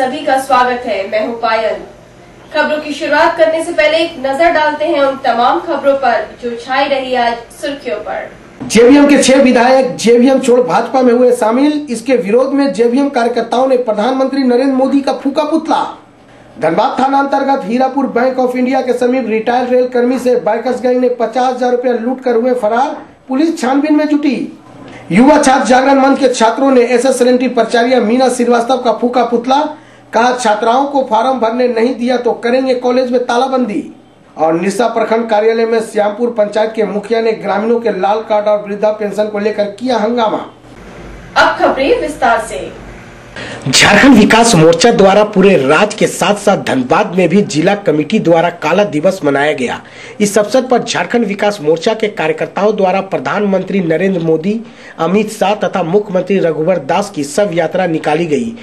सभी का स्वागत है। मैं हूँ पायल। खबरों की शुरुआत करने से पहले एक नज़र डालते हैं उन तमाम खबरों पर जो छाई रही आज सुर्खियों पर। जेवीएम के छह विधायक, जेवीएम छोड़ भाजपा में हुए शामिल। इसके विरोध में जेवीएम कार्यकर्ताओं ने प्रधानमंत्री नरेंद्र मोदी का फूका पुतला। धनबाद थाना अंतर्गत हीरापुर बैंक ऑफ़ इंडिया के समीप रिटायर्ड रेल कर्मी ऐसी बाइकर्स गैंग ने पचास हज़ार रूपया लूट कर हुए फरार। पुलिस छानबीन में जुटी। युवा छात्र जागरण मंच के छात्रों ने एस एस प्राचार्य मीना श्रीवास्तव का फूका पुतला। कहा, छात्राओं को फार्म भरने नहीं दिया तो करेंगे कॉलेज में तालाबंदी। और निशा प्रखंड कार्यालय में श्यामपुर पंचायत के मुखिया ने ग्रामीणों के लाल कार्ड और वृद्धा पेंशन को लेकर किया हंगामा। अब खबरें विस्तार से। झारखंड विकास मोर्चा द्वारा पूरे राज्य के साथ साथ धनबाद में भी जिला कमेटी द्वारा काला दिवस मनाया गया। इस अवसर पर झारखंड विकास मोर्चा के कार्यकर्ताओं द्वारा प्रधानमंत्री नरेंद्र मोदी, अमित शाह तथा मुख्यमंत्री रघुवर दास की सब यात्रा निकाली गई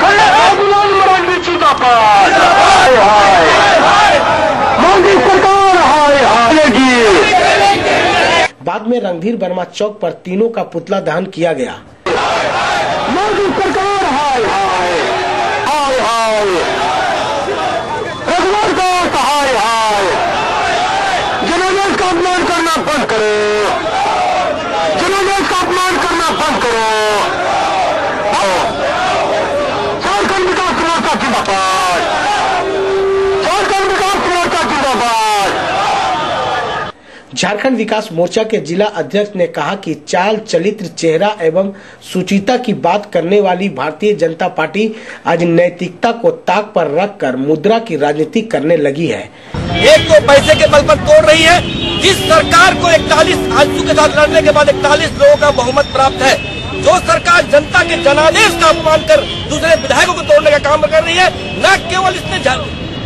खड़े हो गुलाम मरांडी जिंदाबाद हाय हाय मोदी सरकार हाय हाय जी बाद में रणधीर वर्मा चौक पर तीनों का पुतला दहन किया गया मोदी सरकार हाय हाय हाय हाय रघुवर दास हाय हाय जनादेश का अपमान करना बंद करो जनादेश का अपमान करना बंद करो आओ। झारखंड विकास मोर्चा जिंदाबाद झारखंड विकास मोर्चा जिंदाबाद झारखंड विकास मोर्चा के जिला अध्यक्ष ने कहा कि चाल चरित्र चेहरा एवं सुचिता की बात करने वाली भारतीय जनता पार्टी आज नैतिकता को ताक पर रखकर मुद्रा की राजनीति करने लगी है। एक तो पैसे के बल पर तोड़ रही है। जिस सरकार को इकतालीस आँसू के साथ लड़ने के बाद इकतालीस लोगों का बहुमत प्राप्त है। जो सरकार जनता के जनादेश का अपमान कर दूसरे विधायकों को तोड़ने का काम कर रही है, न केवल इसने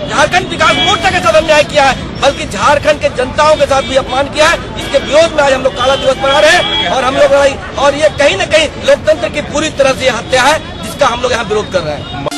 झारखंड विकास मोर्चा के साथ अन्याय किया है, बल्कि झारखंड के जनताओं के साथ भी अपमान किया है। इसके विरोध में आज हम लोग काला दिवस मना रहे हैं और हम लोग और ये कहीं न कहीं लोकतंत्र की पूरी तरह से हत्या है, जिसका हम लोग यहाँ विरोध कर रहे हैं।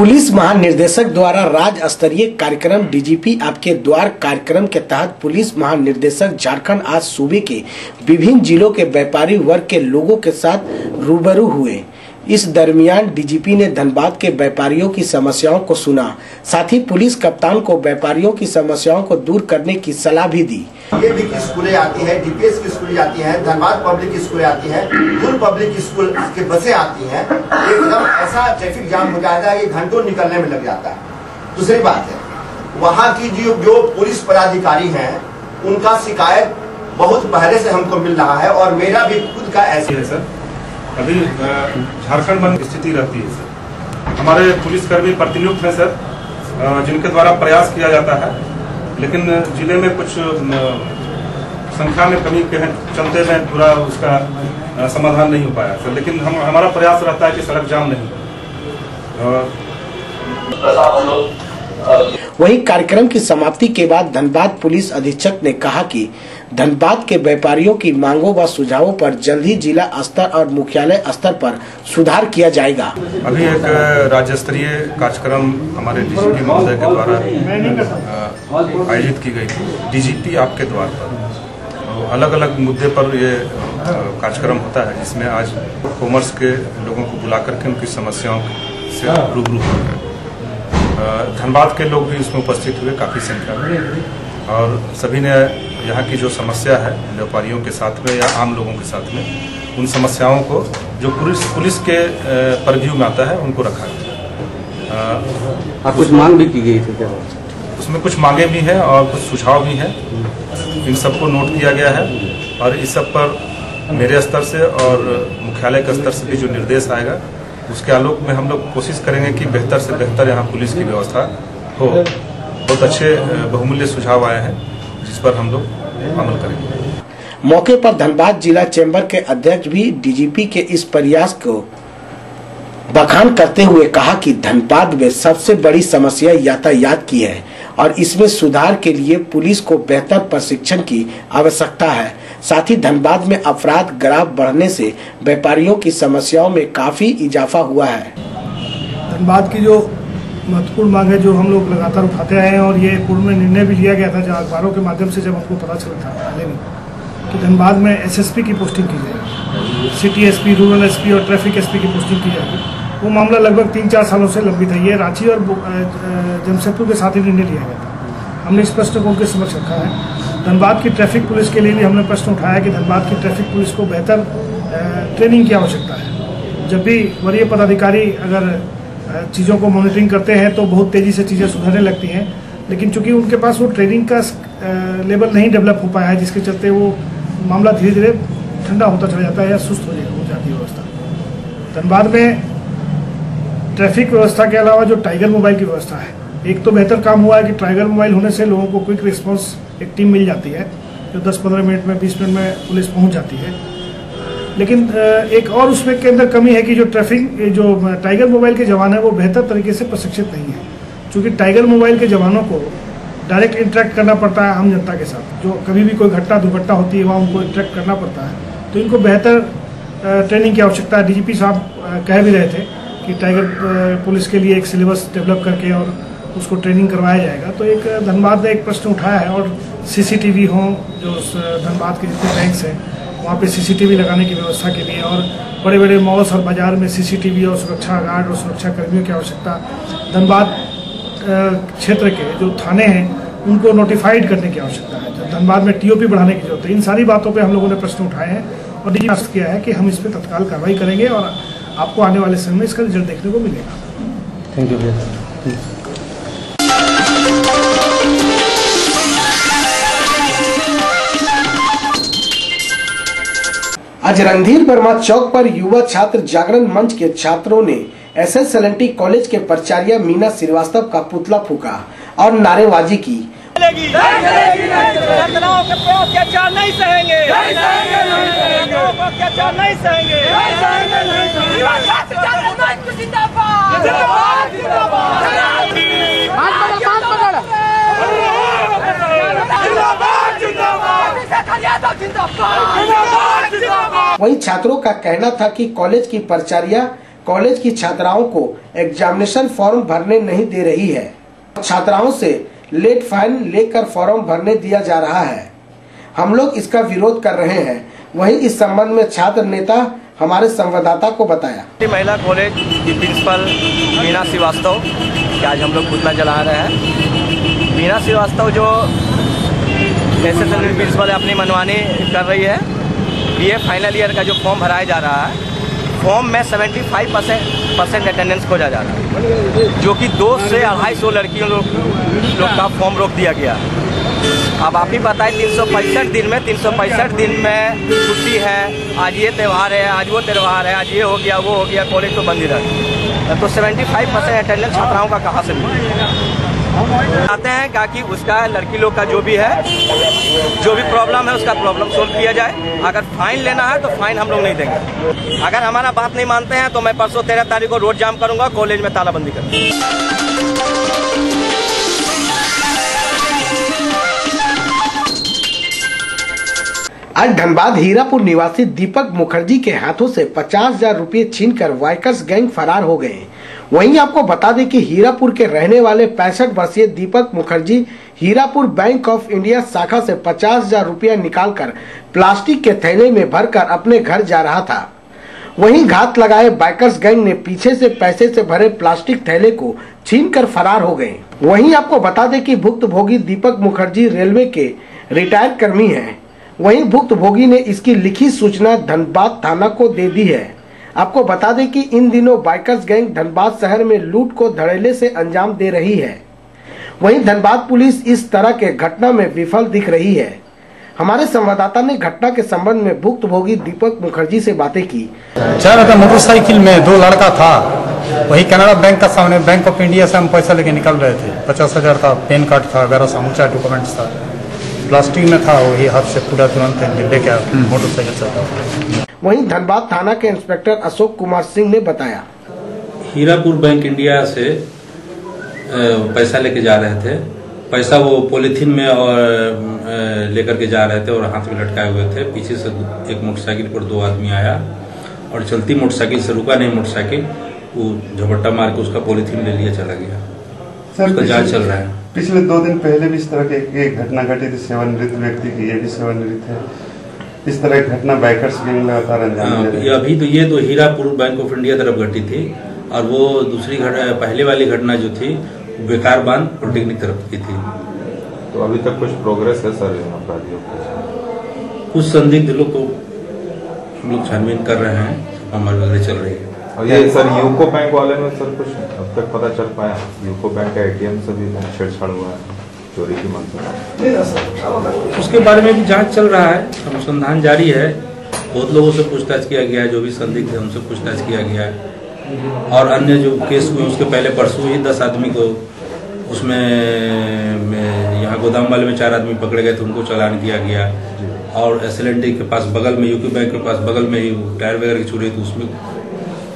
पुलिस महानिदेशक द्वारा राज्य स्तरीय कार्यक्रम डीजीपी आपके द्वार कार्यक्रम के तहत पुलिस महानिदेशक झारखंड आज सूबे के विभिन्न जिलों के व्यापारी वर्ग के लोगों के साथ रूबरू हुए। इस दरमियान डीजीपी ने धनबाद के व्यापारियों की समस्याओं को सुना। साथ ही पुलिस कप्तान को व्यापारियों की समस्याओं को दूर करने की सलाह भी दी। ये भी स्कूलें आती हैं? डीपीएस की स्कूलें आती हैं धनबाद पब्लिक स्कूलें आती हैं दूर पब्लिक स्कूल की बसें आती हैं। एकदम ऐसा ट्रैफ़िक जाम हो जाता है घंटों निकलने में लग जाता है। दूसरी बात है वहाँ की जो जो पुलिस पदाधिकारी है उनका शिकायत बहुत पहले से हमको मिल रहा है और मेरा भी खुद का ऐसे है सर। अभी झारखंड बंद स्थिति रहती है, सर। हमारे पुलिसकर्मी प्रतिनियुक्त हैं, सर जिनके द्वारा प्रयास किया जाता है, लेकिन ज़िले में कुछ संख्या में कमी के चलते में पूरा उसका समाधान नहीं हो पाया, सर। लेकिन हम, हमारा प्रयास रहता है कि सड़क जाम नहीं वहीं कार्यक्रम की समाप्ति के बाद धनबाद पुलिस अधीक्षक ने कहा कि धनबाद के व्यापारियों की मांगों व सुझावों पर जल्द ही जिला स्तर और मुख्यालय स्तर पर सुधार किया जाएगा। अभी एक राज्य स्तरीय कार्यक्रम हमारे डीजीपी महोदय के द्वारा आयोजित की गई थी। डीजीपी आपके द्वार पर। अलग अलग मुद्दे पर ये कार्यक्रम होता है, जिसमें आज कॉमर्स के लोगों को बुला करके उनकी समस्याओं से रूबरू हो धनबाद के लोग भी इसमें उपस्थित हुए काफ़ी संख्या में। और सभी ने यहाँ की जो समस्या है व्यापारियों के साथ में या आम लोगों के साथ में उन समस्याओं को जो पुलिस पुलिस के परव्यू में आता है उनको रखा गया आप कुछ मांग भी की गई थी क्या? उसमें कुछ मांगे भी हैं और कुछ सुझाव भी हैं। इन सबको नोट किया गया है और इस सब पर मेरे स्तर से और मुख्यालय के स्तर से भी जो निर्देश आएगा उसके आलोक में हम लोग कोशिश करेंगे कि बेहतर से बेहतर यहाँ पुलिस की व्यवस्था हो। बहुत अच्छे बहुमूल्य सुझाव आए हैं, जिस पर हम लोग अमल करेंगे। मौके पर धनबाद जिला चैम्बर के अध्यक्ष भी डीजीपी के इस प्रयास को बखान करते हुए कहा कि धनबाद में सबसे बड़ी समस्या यातायात की है और इसमें सुधार के लिए पुलिस को बेहतर प्रशिक्षण की आवश्यकता है। साथ ही धनबाद में अपराध ग्राफ बढ़ने से व्यापारियों की समस्याओं में काफ़ी इजाफा हुआ है। धनबाद की जो महत्वपूर्ण मांग है, जो हम लोग लगातार उठाते आए हैं और ये पूर्व में निर्णय भी लिया गया था, जहाँ अखबारों के माध्यम से जब हमको पता चला था हाल में, कि धनबाद में एसएसपी की पोस्टिंग की जाएगी। सिटी एसपी रूरल एसपी और ट्रैफ़िक एसपी की पोस्टिंग की जाएगी। वो मामला लगभग तीन चार सालों से लंबी था। ये रांची और जमशेदपुर के साथ ही निर्णय लिया गया था। हमने स्पष्ट को उनके समक्ष रखा है। धनबाद की ट्रैफ़िक पुलिस के लिए भी हमने प्रश्न उठाया कि धनबाद की ट्रैफ़िक पुलिस को बेहतर ट्रेनिंग की आवश्यकता है। जब भी वरीय पदाधिकारी अगर चीज़ों को मॉनिटरिंग करते हैं तो बहुत तेज़ी से चीज़ें सुधरने लगती हैं। लेकिन चूँकि उनके पास वो ट्रेनिंग का लेवल नहीं डेवलप हो पाया है, जिसके चलते वो मामला धीरे धीरे ठंडा होता चला जाता है या सुस्त हो जाती है व्यवस्था। धनबाद में ट्रैफ़िक व्यवस्था के अलावा जो टाइगर मोबाइल की व्यवस्था है, एक तो बेहतर काम हुआ है कि टाइगर मोबाइल होने से लोगों को क्विक रिस्पांस एक टीम मिल जाती है, जो 10-15 मिनट में 20 मिनट में पुलिस पहुँच जाती है। लेकिन एक और उसमें के अंदर कमी है कि जो ट्रैफ़िक जो टाइगर मोबाइल के जवान है, वो बेहतर तरीके से प्रशिक्षित नहीं है। क्योंकि टाइगर मोबाइल के जवानों को डायरेक्ट इंटरेक्ट करना पड़ता है आम जनता के साथ। जो कभी भी कोई घटना, दुर्घटना होती है, वहाँ उनको इंटरेक्ट करना पड़ता है। तो इनको बेहतर ट्रेनिंग की आवश्यकता है। डीजीपी साहब कह भी रहे थे कि टाइगर पुलिस के लिए एक सिलेबस डेवलप करके और उसको ट्रेनिंग करवाया जाएगा। तो एक धनबाद ने एक प्रश्न उठाया है और सीसीटीवी हो, जो धनबाद के जितने बैंक्स हैं, वहाँ पे सीसीटीवी लगाने की व्यवस्था के लिए और बड़े बड़े मॉल्स और बाज़ार में सीसीटीवी और सुरक्षा गार्ड और सुरक्षा कर्मियों की आवश्यकता धनबाद क्षेत्र के जो थाने हैं, उनको नोटिफाइड करने की आवश्यकता है। जो धनबाद में टीओपी बढ़ाने की ज़रूरत है। इन सारी बातों पर हम लोगों ने प्रश्न उठाए हैं और डी किया है कि हम इस पर तत्काल कार्रवाई करेंगे और आपको आने वाले समय में इसका रिज़ल्ट देखने को मिलेगा। थैंक यू भैया आज रणधीर वर्मा चौक पर युवा छात्र जागरण मंच के छात्रों ने एस एस एल कॉलेज के प्राचार्य मीना श्रीवास्तव का पुतला फूका और नारेबाजी की। वहीं छात्रों का कहना था कि कॉलेज की प्राचार्य कॉलेज की छात्राओं को एग्जामिनेशन फॉर्म भरने नहीं दे रही है। छात्राओं से लेट फाइन लेकर फॉर्म भरने दिया जा रहा है। हम लोग इसका विरोध कर रहे हैं। वहीं इस संबंध में छात्र नेता हमारे संवाददाता को बताया। महिला कॉलेज की प्रिंसिपल मीना श्रीवास्तव आज हम लोग पुतला जला रहे हैं। मीना श्रीवास्तव जो एस एस प्रिंसिपल अपनी मनमानी कर रही है। बी फाइनल ईयर का जो फॉर्म भराया जा रहा है फॉर्म में 75 परसेंट परसेंट अटेंडेंस खोजा जा रहा है, जो कि दो से अढ़ाई सौ लड़कियों लोग का फॉर्म रोक दिया गया अब आप ही बताएँ, तीन सौ पैंसठ दिन में, तीन सौ पैंसठ दिन में छुट्टी है, आज ये त्यौहार है, आज वो त्यौहार है, आज ये हो गया, वो हो गया कॉलेज तो बंद ही रहा तो 75 परसेंट अटेंडेंस छात्राओं का कहाँ से मिलेगा आते हैं ताकि उसका लड़की लोग का जो भी है, जो भी प्रॉब्लम है, उसका प्रॉब्लम सोल्व किया जाए। अगर फाइन लेना है तो फाइन हम लोग नहीं देंगे। अगर हमारा बात नहीं मानते हैं तो मैं परसों तेरह तारीख को रोड जाम करूँगा कॉलेज में तालाबंदी करूँगा आज धनबाद हीरापुर निवासी दीपक मुखर्जी के हाथों से पचास हज़ार रूपए छीन कर वाइकर्स गैंग फरार हो गए वहीं आपको बता दें कि हीरापुर के रहने वाले पैंसठ वर्षीय Deepak Mukherjee Hirapur bank of India शाखा से पचास हज़ार रूपया निकाल कर प्लास्टिक के थैले में भरकर अपने घर जा रहा था। वहीं घात लगाए बाइकर्स गैंग ने पीछे से पैसे से भरे प्लास्टिक थैले को छीन कर फरार हो गए। वहीं आपको बता दें कि भुक्तभोगी दीपक मुखर्जी रेलवे के रिटायर्ड कर्मी हैं। वहीं भुक्तभोगी ने इसकी लिखित सूचना धनबाद थाना को दे दी है। आपको बता दें कि इन दिनों बाइकर्स गैंग धनबाद शहर में लूट को धड़ेले से अंजाम दे रही है। वहीं धनबाद पुलिस इस तरह के घटना में विफल दिख रही है। हमारे संवाददाता ने घटना के संबंध में भुक्त भोगी दीपक मुखर्जी से बातें की। जा रहा था मोटरसाइकिल में दो लड़का था। वही कनाडा बैंक का सामने बैंक ऑफ़ इंडिया से हम पैसा लेके निकल रहे थे। पचास हज़ार था पेन कार्ड था वगैरह समूचा डॉक्यूमेंट्स था। प्लास्टिक में था, वही हाथ से पूरा तुरंत लेके मोटरसाइकिल चलता वहीं धनबाद थाना के इंस्पेक्टर अशोक कुमार सिंह ने बताया। हीरापुर बैंक इंडिया से पैसा लेके जा रहे थे। पैसा वो पॉलीथीन में और लेकर के जा रहे थे और हाथ में लटकाए हुए थे। पीछे से एक मोटरसाइकिल पर दो आदमी आया और चलती मोटरसाइकिल से रुका नहीं मोटरसाइकिल। वो झपट्टा मार के उसका पॉलिथीन ले लिया चला गया। सर उसका जाँच चल रहा है। पिछले दो दिन पहले भी इस तरह की एक- घटना घटी थी सेवानिवृत्त व्यक्ति की ये भी सेवानिवृत्त है। इस तरह की घटना बाइकर्स गैंग लगातार अंजाम हाँ, दे रहे ये अभी तो ये तो हीरापुर बैंक ऑफ़ इंडिया तरफ़ घटी थी और वो दूसरी घटना पहले वाली घटना जो थी वो बेकार बाँध पॉलिटेक्निक तरफ़ की थी। तो अभी तक कुछ प्रोग्रेस है सर इन अपराधियों की कुछ संदिग्ध लोग को लोग छानबीन कर रहे हैं अमल वगैरह चल रही है। और ये सर यूको बैंक वाले में सर कुछ अब तक पता चल पाया यूको बैंक का एटीएम से भी छेड़छाड़ हुआ है। चोरी की मंशा उसके बारे में भी जाँच चल रहा है अनुसंधान जारी है। बहुत लोगों से पूछताछ किया गया है जो भी संदिग्ध है उनसे पूछताछ किया गया है। और अन्य जो केस हुए उसके पहले परसों ही दस आदमी को उसमें यहाँ गोदाम वाले में चार आदमी पकड़े गए थे उनको चालान किया गया। और एस के पास बगल में यूपी बैंक के पास बगल में ही टायर वगैरह की चोरी थी उसमें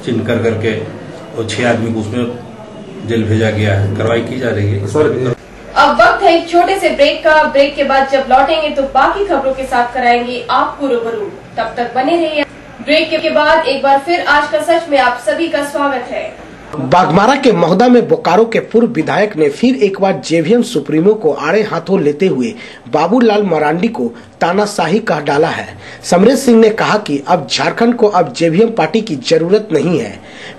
चिन्ह कर करके और छह आदमी को उसमें जेल भेजा गया है। कार्रवाई की जा रही है। सर एक छोटे से ब्रेक का ब्रेक के बाद जब लौटेंगे तो बाकी खबरों के साथ कराएँगे आपको रूबरू। तब तक बने रहिए। ब्रेक के बाद एक बार फिर आज का सच में आप सभी का स्वागत है। बागमारा के महोदा में बोकारो के पूर्व विधायक ने फिर एक बार जेवीएम सुप्रीमो को आड़े हाथों लेते हुए बाबूलाल मरांडी को तानाशाही कह डाला है। समरेश सिंह ने कहा कि अब झारखंड को अब जेवीएम पार्टी की ज़रूरत नहीं है।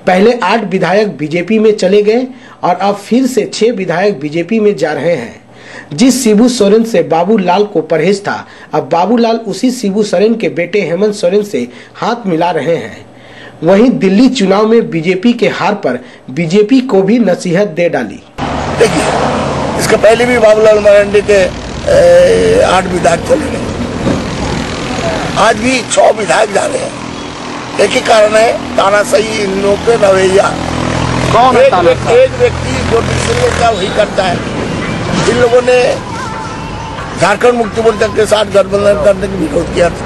पहले आठ विधायक बीजेपी में चले गए और अब फिर से छह विधायक बीजेपी में जा रहे हैं। जिस शिबू सोरेन से बाबूलाल को परहेज था अब बाबूलाल उसी शिबू सोरेन के बेटे हेमंत सोरेन से हाथ मिला रहे हैं। वहीं दिल्ली चुनाव में बीजेपी के हार पर बीजेपी को भी नसीहत दे डाली। देखिए इसके पहले भी बाबूलाल मरांडी के आठ विधायक चले गए आज भी छह विधायक जा रहे हैं। एक ही कारण है तानाशाही इन लोगों के रवैया कौन है एक, एक व्यक्ति जो डिसीज़न का वही करता है। इन लोगों ने झारखंड मुक्ति मोर्चा के साथ गठबंधन करने का विरोध किया था।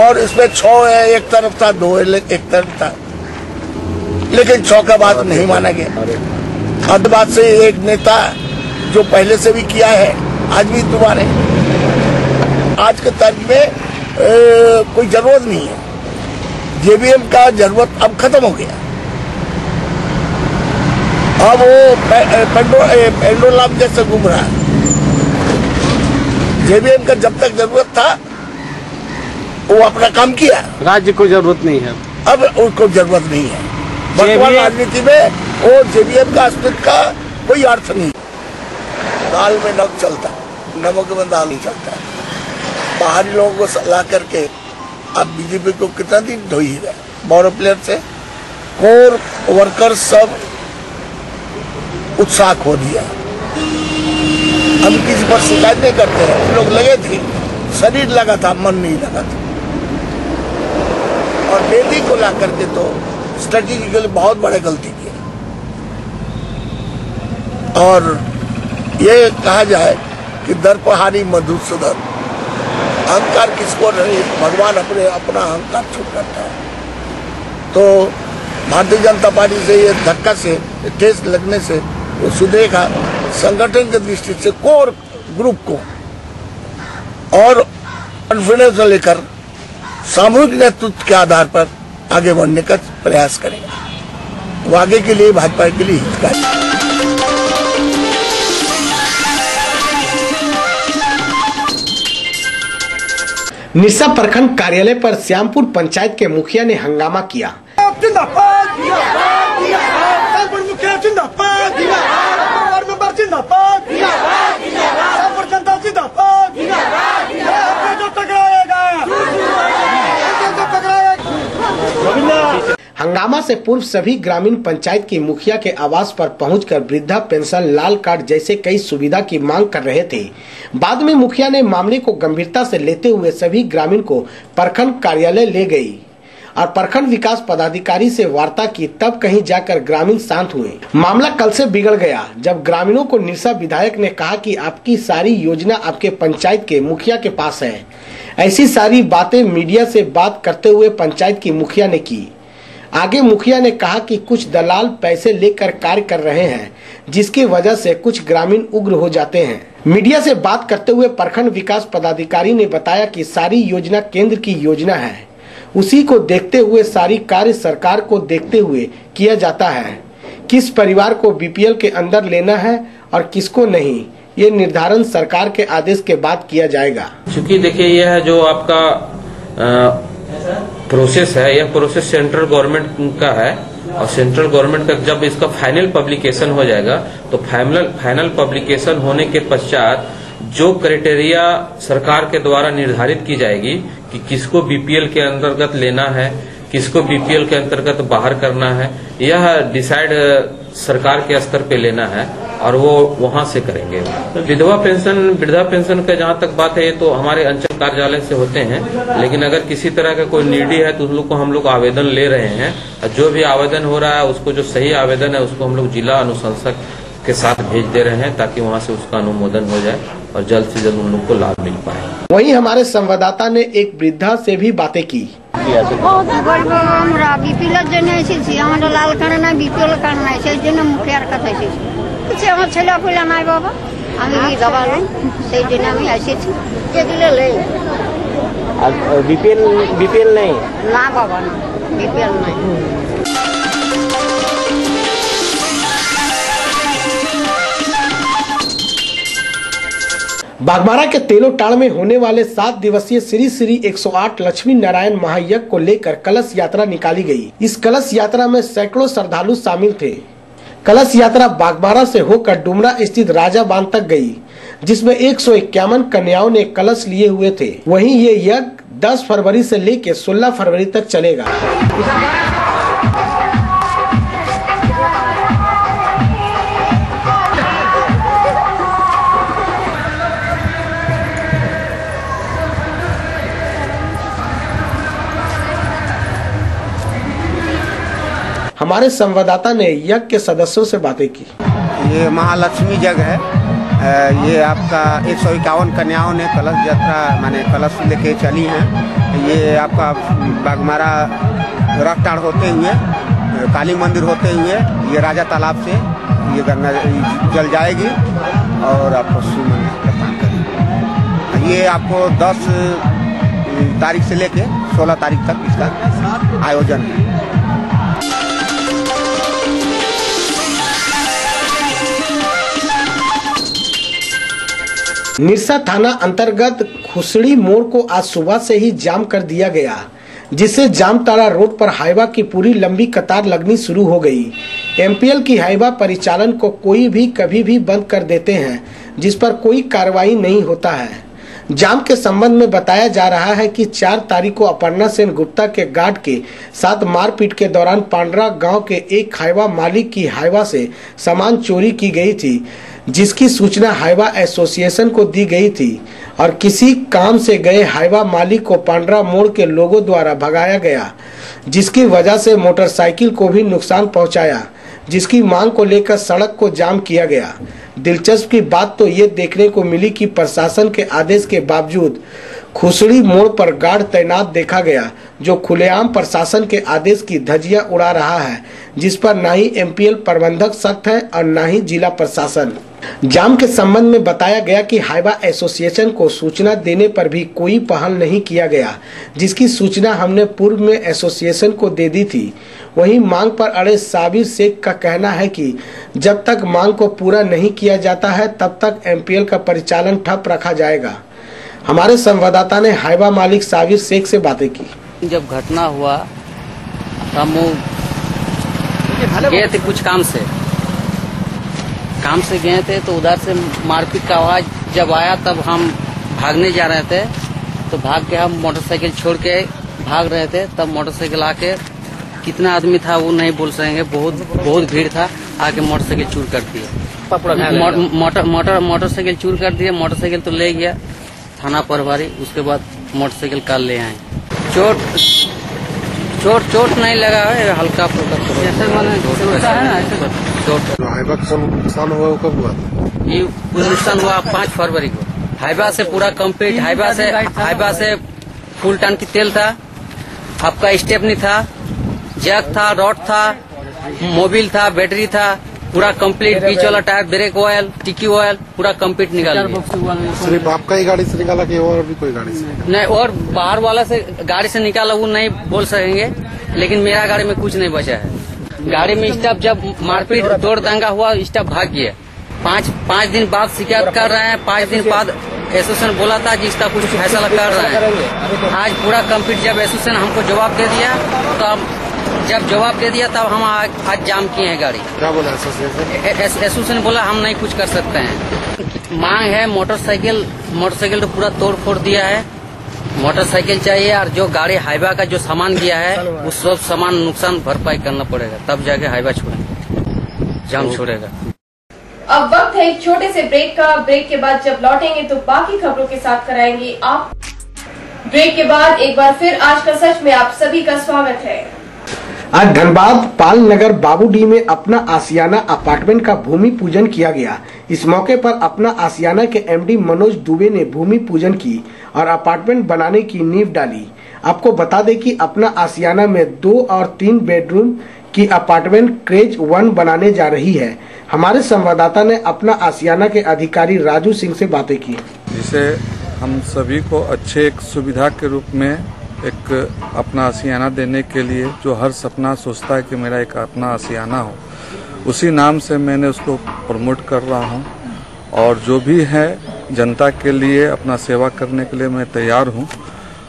और इसमें छह है एक तरफ़ था दो है एक तरफ़ था। लेकिन छह का बात नहीं माना गया। हद बात से एक नेता जो पहले से भी किया है आज भी दोबारे आज के तर्क में ए, कोई ज़रूरत नहीं है। जेबीएम का ज़रूरत अब खत्म हो गया। अब वो पेंडो पेंडोलाम जैसे घूम रहा है। जेबीएम का जब तक ज़रूरत था वो अपना काम किया। राज्य को ज़रूरत नहीं है। अब उसको ज़रूरत नहीं है। वर्तमान राजनीति में वो जेबीएम का अस्तित्व का कोई अर्थ नहीं। दाल में नमक चलता नमक में दाल नहीं चलता। बाहरी लोगों को सलाह करके अब बीजेपी को कितना दिन धो ही? बॉरो प्लेयर से? कोर वर्कर्स सब उत्साह खो दिया। हम किसी पर शिकायत नहीं करते हैं। हम लोग लगे थे। शरीर लगा था, मन नहीं लगा था। और बेटी को ला करके तो स्ट्रेटेजिकली बहुत बड़े गलती की और ये कहा जाए कि दर्पहारी मधुसूदन अहंकार किसको नहीं, भगवान अपने, अपना अहंकार छूट करता है। तो भारतीय जनता पार्टी से ये धक्का से, ठेस लगने से वो सुधेगा संगठन के दृष्टि से कोर ग्रुप को और कॉन्फिडेंस लेकर सामूहिक नेतृत्व के आधार पर आगे बढ़ने का प्रयास करेगा। वो आगे के लिए भाजपा के लिए हितकारी। निशा प्रखंड कार्यालय पर श्यामपुर पंचायत के मुखिया ने हंगामा किया। हंगामा से पूर्व सभी ग्रामीण पंचायत की मुखिया के आवास पर पहुंचकर वृद्धा पेंशन, लाल कार्ड जैसे कई सुविधा की मांग कर रहे थे। बाद में मुखिया ने मामले को गंभीरता से लेते हुए सभी ग्रामीण को प्रखंड कार्यालय ले गई। और प्रखंड विकास पदाधिकारी से वार्ता की, तब कहीं जाकर ग्रामीण शांत हुए। मामला कल से बिगड़ गया, जब ग्रामीणों को निरसा विधायक ने कहा कि आपकी सारी योजना आपके पंचायत के मुखिया के पास है। ऐसी सारी बातें मीडिया से बात करते हुए पंचायत की मुखिया ने की। आगे मुखिया ने कहा कि कुछ दलाल पैसे लेकर कार्य कर रहे हैं, जिसकी वजह से कुछ ग्रामीण उग्र हो जाते हैं। मीडिया से बात करते हुए प्रखंड विकास पदाधिकारी ने बताया कि सारी योजना केंद्र की योजना है। उसी को देखते हुए सारी कार्य सरकार को देखते हुए किया जाता है। किस परिवार को बीपीएल के अंदर लेना है और किसको नहीं, ये निर्धारण सरकार के आदेश के बाद किया जाएगा। चूँकि देखिए, यह जो आपका प्रोसेस है, यह प्रोसेस सेंट्रल गवर्नमेंट का है और सेंट्रल गवर्नमेंट का जब इसका फाइनल पब्लिकेशन हो जाएगा तो फाइनल फाइनल पब्लिकेशन होने के पश्चात जो क्राइटेरिया सरकार के द्वारा निर्धारित की जाएगी कि किसको बीपीएल के अंतर्गत लेना है, किसको बीपीएल के अंतर्गत बाहर करना है, यह डिसाइड सरकार के स्तर पे लेना है और वो वहाँ से करेंगे। विधवा पेंशन, वृद्धा पेंशन का जहाँ तक बात है, ये तो हमारे अंचल कार्यालय से होते हैं, लेकिन अगर किसी तरह का कोई नीडी है तो उन लोग को हम लोग आवेदन ले रहे हैं, और जो भी आवेदन हो रहा है, उसको जो सही आवेदन है, उसको हम लोग जिला अनुशंसक के साथ भेज दे रहे हैं, ताकि वहाँ से उसका अनुमोदन हो जाए। और जल्द से जल्द उन लोग को लाभ मिल पाए। वहीं हमारे संवाददाता ने एक वृद्धा से भी बातें की। बीपीएल बीपीएल नहीं। ना बाबा बीपीएल नहीं। बागमारा के तेलोटाड़ में होने वाले सात दिवसीय श्री श्री 108 लक्ष्मी नारायण महायज्ञ को लेकर कलश यात्रा निकाली गई। इस कलश यात्रा में सैकड़ों श्रद्धालु शामिल थे। कलश यात्रा बागमारा से होकर डुमरा स्थित राजा बाँध तक गई, जिसमें एक सौ इक्यावन कन्याओं ने कलश लिए हुए थे। वहीं ये यज्ञ 10 फरवरी से लेकर 16 फरवरी तक चलेगा। हमारे संवाददाता ने यज्ञ के सदस्यों से बातें की। ये महालक्ष्मी जग है। ये आपका एक सौ इक्यावन कन्याओं ने कलश यात्रा, माने कलश लेके चली हैं। ये आपका बागमारा रफ्तार होते हुए, काली मंदिर होते हुए, ये राजा तालाब से ये गंगा जल जाएगी और आपको शिव मंदिर प्रदान करेगी। ये आपको 10 तारीख से लेके 16 तारीख तक इसका आयोजन है। निरसा थाना अंतर्गत खुसड़ी मोड़ को आज सुबह से ही जाम कर दिया गया, जिससे जामताड़ा रोड पर हाईवा की पूरी लंबी कतार लगनी शुरू हो गई। एमपीएल की हाईवा परिचालन को कोई भी कभी भी बंद कर देते हैं, जिस पर कोई कार्रवाई नहीं होता है। जाम के संबंध में बताया जा रहा है कि चार तारीख को अपर्णा सेन गुप्ता के गार्ड के साथ मारपीट के दौरान पांडरा गाँव के एक हाईवा मालिक की हाईवा से सामान चोरी की गई थी। जिसकी सूचना हाईवा एसोसिएशन को दी गई थी और किसी काम से गए हाईवा मालिक को पांडरा मोड़ के लोगों द्वारा भगाया गया, जिसकी वजह से मोटरसाइकिल को भी नुकसान पहुँचाया, जिसकी मांग को लेकर सड़क को जाम किया गया। दिलचस्प की बात तो ये देखने को मिली कि प्रशासन के आदेश के बावजूद खुसड़ी मोड़ पर गार्ड तैनात देखा गया, जो खुलेआम प्रशासन के आदेश की धजिया उड़ा रहा है, जिस पर न ही एमपीएल प्रबंधक सख्त है और न ही जिला प्रशासन। जाम के संबंध में बताया गया कि हाईवा एसोसिएशन को सूचना देने पर भी कोई पहल नहीं किया गया, जिसकी सूचना हमने पूर्व में एसोसिएशन को दे दी थी। वहीं मांग पर अड़े साबिर शेख का कहना है कि जब तक मांग को पूरा नहीं किया जाता है, तब तक एमपीएल का परिचालन ठप रखा जाएगा। हमारे संवाददाता ने हाईवा मालिक साबिर शेख से बातें की। जब घटना हुआ गए थे कुछ काम से। काम से गए थे तो उधर से मारपीट का आवाज़ जब आया तब हम भागने जा रहे थे। तो भाग के हम मोटरसाइकिल छोड़ के भाग रहे थे। तब मोटरसाइकिल आके कितना आदमी था वो नहीं बोल सकेंगे। बहुत बहुत भीड़ था आके मोटरसाइकिल चूर कर दिया। मो- मोटर मोटर मोटरसाइकिल चूर कर दिया मोटरसाइकिल तो ले गया। थाना प्रभारी उसके बाद मोटरसाइकिल कल ले आए। चोट चोट चोट नहीं लगा है हल्का फुल्का। चोट। हाईवा का नुकसान हुआ वो कब हुआ? था ये कुछ नुकसान हुआ पाँच फरवरी को। हाईवा से पूरा कंप्लीट हाईवा से हाईवा से फुल टन की तेल था। आपका स्टेपनी था। जैक था रॉड था मोबिल था बैटरी था। पूरा कंप्लीट बीच वाला टायर ब्रेक ऑयल टिकी ऑयल पूरा कंप्लीट निकाल सिर्फ़ आपका ही गाड़ी से निकाला कि और भी कोई गाड़ी से? नहीं और बाहर वाला से गाड़ी से निकाला वो नहीं बोल सकेंगे। लेकिन मेरा गाड़ी में कुछ नहीं बचा है। गाड़ी में स्टाफ जब मारपीट तोड़ दंगा हुआ स्टाफ भाग गया। पाँच पाँच दिन बाद शिकायत कर रहे हैं पाँच दिन बाद एसोसिएशन बोला था कि इसका कुछ फैसला कर रहे हैं। आज पूरा कंप्लीट जब एसोसिएशन हमको जवाब दे दिया तो अब जब जवाब दे दिया तब हम आज आज जाम किए हैं गाड़ी। क्या बोला एसोसिएशन? एसोसिएशन बोला हम नहीं कुछ कर सकते हैं। मांग है मोटरसाइकिल मोटरसाइकिल तो पूरा तोड़ फोड़ दिया है। मोटरसाइकिल चाहिए और जो गाड़ी हाईवा का जो सामान गया है उस सब सामान नुकसान भरपाई करना पड़ेगा। तब जाके हाईवा छोड़ेंगे। जाम छोड़ेगा। अब वक्त है एक छोटे से ब्रेक का। ब्रेक के बाद जब लौटेंगे तो बाकी खबरों के साथ कराएँगे आप। ब्रेक के बाद एक बार फिर आज का सच में आप सभी का स्वागत है। आज धनबाद पाल नगर बाबूडी में अपना आसियाना अपार्टमेंट का भूमि पूजन किया गया। इस मौके पर अपना आसियाना के एमडी मनोज दुबे ने भूमि पूजन की। और अपार्टमेंट बनाने की नींव डाली। आपको बता दें कि अपना आसियाना में दो और तीन बेडरूम की अपार्टमेंट क्रेज वन बनाने जा रही है। हमारे संवाददाता ने अपना आसियाना के अधिकारी राजू सिंह से बातें की। जिसे हम सभी को अच्छे एक सुविधा के रूप में एक अपना आसियाना देने के लिए जो हर सपना सोचता है कि मेरा एक अपना आसियाना हो, उसी नाम से मैंने उसको प्रमोट कर रहा हूँ। और जो भी है, जनता के लिए, अपना सेवा करने के लिए मैं तैयार हूँ।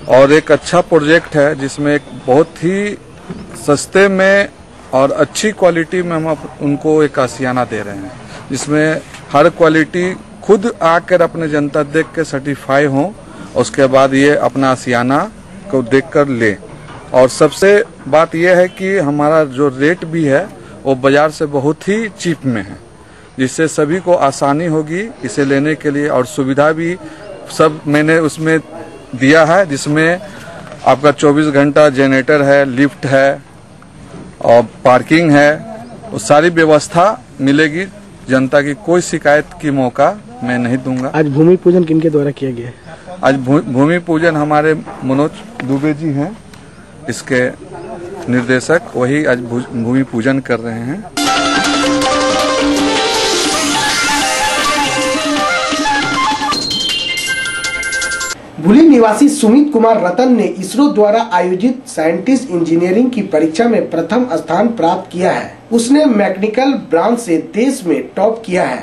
और एक अच्छा प्रोजेक्ट है, जिसमें एक बहुत ही सस्ते में और अच्छी क्वालिटी में हम उनको एक आसियाना दे रहे हैं। जिसमें हर क्वालिटी खुद आकर अपने जनता देख के सर्टिफाई हो, उसके बाद ये अपना आसियाना को देखकर ले। और सबसे बात यह है कि हमारा जो रेट भी है, वो बाज़ार से बहुत ही चीप में है। जिससे सभी को आसानी होगी इसे लेने के लिए और सुविधा भी सब मैंने उसमें दिया है जिसमें आपका 24 घंटा जनरेटर है लिफ्ट है और पार्किंग है। वो सारी व्यवस्था मिलेगी। जनता की कोई शिकायत की मौका मैं नहीं दूँगा। आज भूमि पूजन किनके द्वारा किया गया? है आज भूमि पूजन हमारे मनोज दुबे जी हैं। इसके निर्देशक वही आज भूमि पूजन कर रहे हैं। भूली निवासी सुमित कुमार रतन ने इसरो द्वारा आयोजित साइंटिस्ट इंजीनियरिंग की परीक्षा में प्रथम स्थान प्राप्त किया है। उसने मैकेनिकल ब्रांच से देश में टॉप किया है।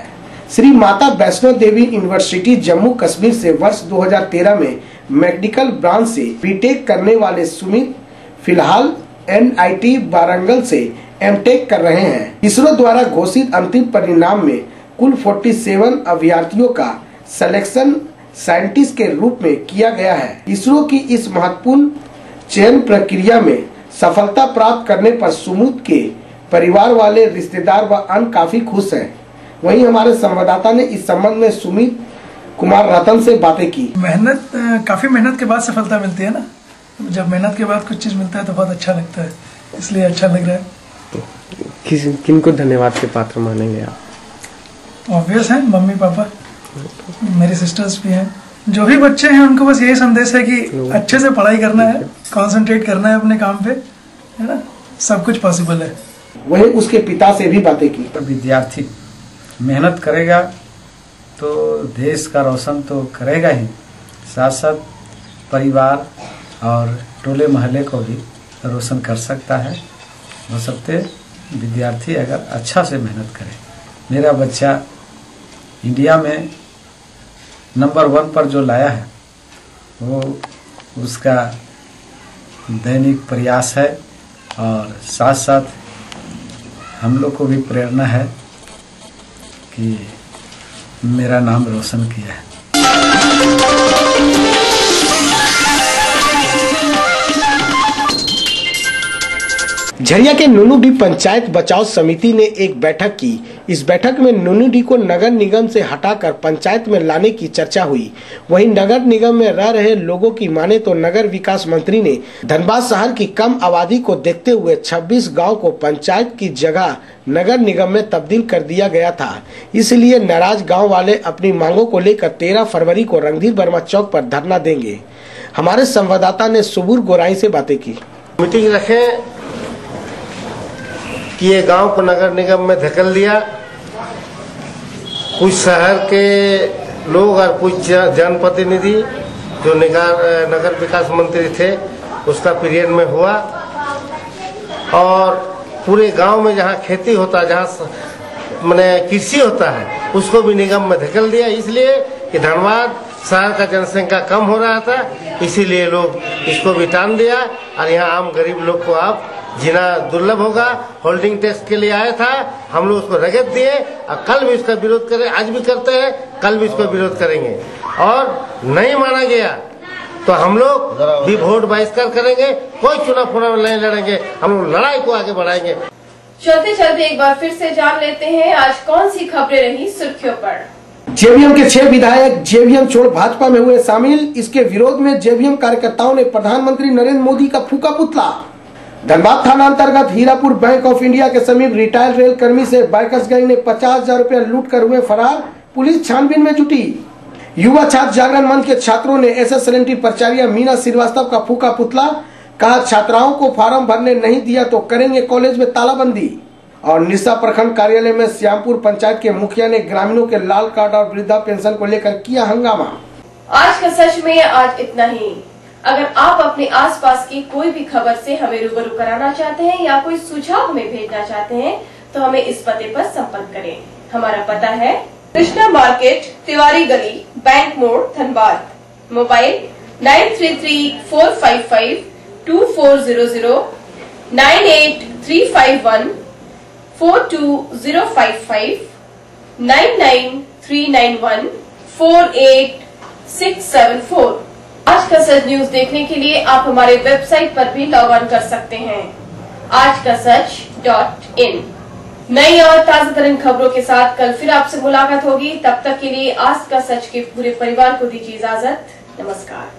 श्री माता वैष्णो देवी यूनिवर्सिटी जम्मू कश्मीर से वर्ष 2013 में मैकेनिकल ब्रांच से बीटेक करने वाले सुमित फ़िलहाल एनआईटी वारंगल से एमटेक कर रहे हैं। इसरो द्वारा घोषित अंतिम परिणाम में कुल 47 अभ्यर्थियों का सिलेक्शन साइंटिस्ट के रूप में किया गया है। इसरो की इस महत्वपूर्ण चयन प्रक्रिया में सफलता प्राप्त करने पर सुमित के परिवार वाले रिश्तेदार व अन्य काफ़ी खुश हैं। वहीं हमारे संवाददाता ने इस संबंध में सुमित कुमार रतन से बातें की। मेहनत काफ़ी मेहनत के बाद सफलता मिलती है ना? जब मेहनत के बाद कुछ चीज़ मिलता है तो बहुत अच्छा लगता है इसलिए अच्छा लग रहा है। किस किनको धन्यवाद के पात्र मानेंगे आप? ऑब्वियस है मम्मी पापा। मेरी सिस्टर्स भी हैं। जो भी बच्चे हैं उनको बस यही संदेश है कि अच्छे से पढ़ाई करना है कंसंट्रेट करना है अपने काम पे है ना? सब कुछ पॉसिबल है। वही उसके पिता से भी बातें की। विद्यार्थी मेहनत करेगा तो देश का रोशन तो करेगा ही। साथ साथ परिवार और टोले मोहल्ले को भी रोशन कर सकता है। हो सकते विद्यार्थी अगर अच्छा से मेहनत करे। मेरा बच्चा इंडिया में नंबर वन पर जो लाया है, वो उसका दैनिक प्रयास है और साथ साथ हम लोग को भी प्रेरणा है कि मेरा नाम रोशन किया है। झरिया के नुनुडी पंचायत बचाव समिति ने एक बैठक की। इस बैठक में नुनुडी को नगर निगम से हटाकर पंचायत में लाने की चर्चा हुई। वहीं नगर निगम में रह रहे लोगों की माने तो नगर विकास मंत्री ने धनबाद शहर की कम आबादी को देखते हुए 26 गाँव को पंचायत की जगह नगर निगम में तब्दील कर दिया गया था। इसलिए नाराज़ गाँव वाले अपनी मांगों को लेकर तेरह फरवरी को रणधीर वर्मा चौक पर धरना देंगे। हमारे संवाददाता ने सुबूर गोराई से बातें की। मीटिंग रखे कि ये गाँव को नगर निगम में धकेल दिया। कुछ शहर के लोग और कुछ जनप्रतिनिधि जो निगार नगर विकास मंत्री थे, उसका पीरियड में हुआ। और पूरे गाँव में जहाँ खेती होता है जहाँ मैंने कृषि होता है, उसको भी निगम में धकेल दिया। इसलिए कि धनबाद शहर का जनसंख्या कम हो रहा था, इसीलिए लोग इसको भी टान दिया। और यहाँ आम गरीब लोग को अब जीना दुर्लभ होगा। होल्डिंग टैक्स के लिए आया था। हम लोग उसको रगत दिए। और कल भी इसका विरोध करें। आज भी करते हैं। कल भी इसका विरोध करेंगे। और नहीं माना गया तो हम लोग भी वोट बहिष्कार करेंगे। कोई चुनाव पुनाव नहीं लड़ेंगे। हम लोग लड़ाई को आगे बढ़ाएँगे। चलते चलते एक बार फिर से जान लेते हैं आज कौन सी खबरें रही सुर्खियों पर? जेवीएम के छह विधायक जेवीएम छोड़ भाजपा में हुए शामिल। इसके विरोध में जेवीएम कार्यकर्ताओं ने प्रधानमंत्री नरेंद्र मोदी का फूका पुतला। धनबाद थाना अंतर्गत हीरापुर बैंक ऑफ़ इंडिया के समीप रिटायर्ड रेल कर्मी से बाइकर्स गैंग ने पचास हज़ार रूपया लूट कर हुए फरार, पुलिस छानबीन में जुटी। युवा छात्र जागरण मंच के छात्रों ने एस एस प्राचार्य मीना श्रीवास्तव का फूका पुतला, कहा, छात्राओं को फार्म भरने नहीं दिया तो करेंगे कॉलेज में तालाबंदी। और निशा प्रखंड कार्यालय में श्यामपुर पंचायत के मुखिया ने ग्रामीणों के लाल कार्ड और वृद्धा पेंशन को लेकर किया हंगामा। आज का सच में आज इतना ही। अगर आप अपने आसपास की कोई भी खबर से हमें रूबरू कराना चाहते हैं या कोई सुझाव हमें भेजना चाहते हैं तो हमें इस पते पर संपर्क करें। हमारा पता है कृष्णा मार्केट, तिवारी गली, बैंक मोड़, Dhanbad. Mobile nine three three four five five two four zero zero nine eight three five one four two zero five five nine nine three nine one four eight six seven four. आज का सच news देखने के लिए आप हमारे website पर भी log on कर सकते हैं। आज का सच डॉट इन। नई और ताज़ा तरीन खबरों के साथ कल फिर आपसे मुलाकात होगी। तब तक के लिए आज का सच के पूरे परिवार को दीजिए इजाज़त। नमस्कार।